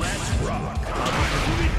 Let's rock our body.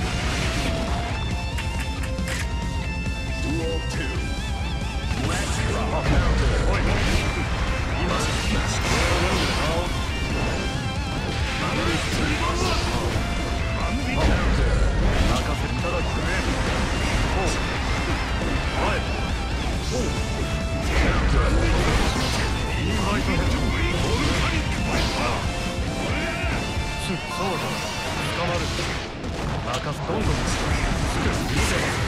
ンゴにして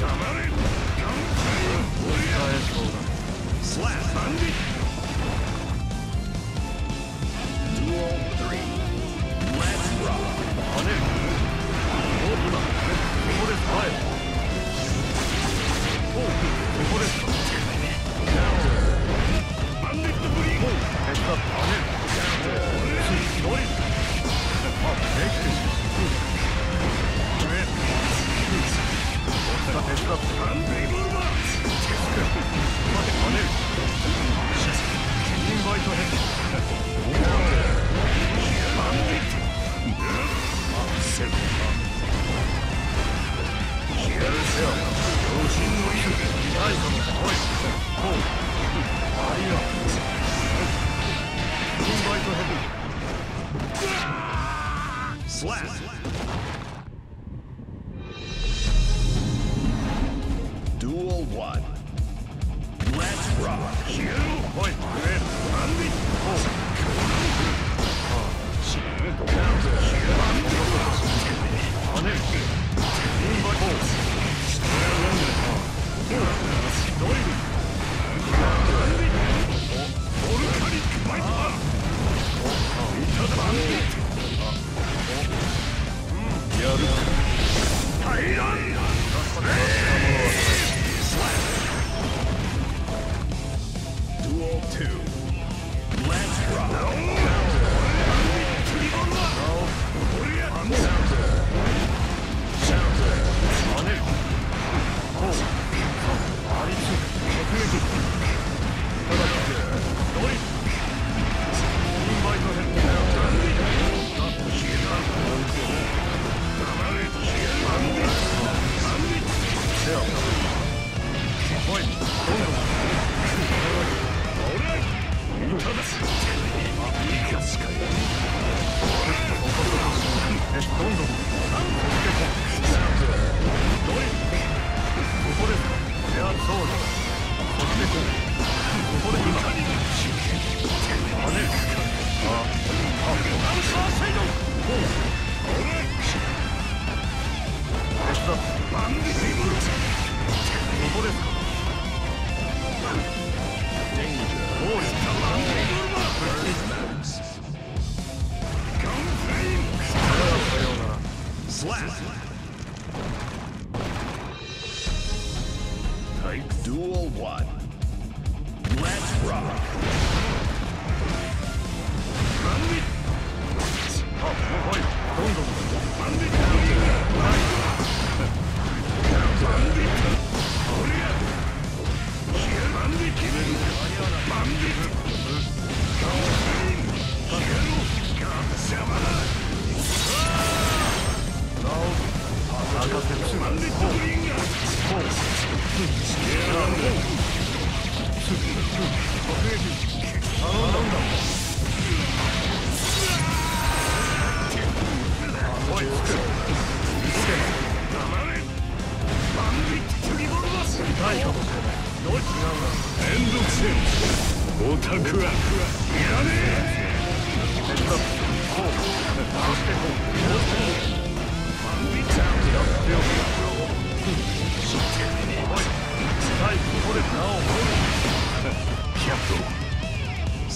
黙れ Slash, Bundy! やるかどんどん。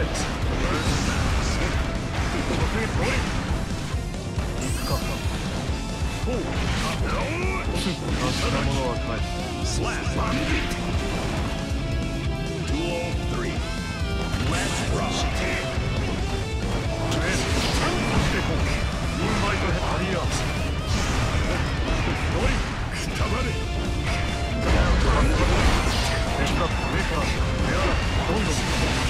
れ行くかほう確かなものは返す Let's rock! どんどん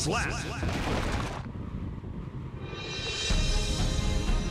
Slap! Slap.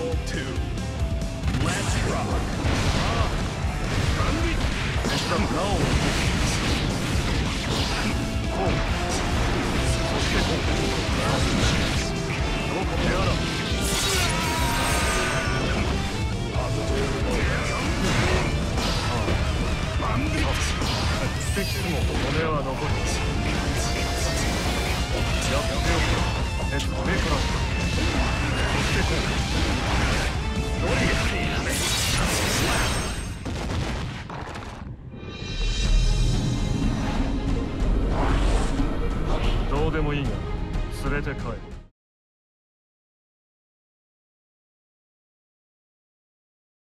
Duel 2. Let's rock. Let them know. Bandit! 敵も骨は残り